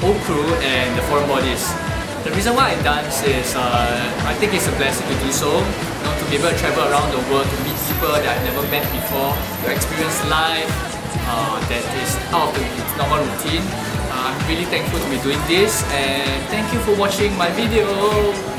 Whole Crew, and the Foreign Bodies. The reason why I dance is uh, I think it's a blessing to do so, you know, to be able to travel around the world, to meet people that I've never met before, to experience life uh, that is out of the normal routine. Uh, I'm really thankful to be doing this and thank you for watching my video.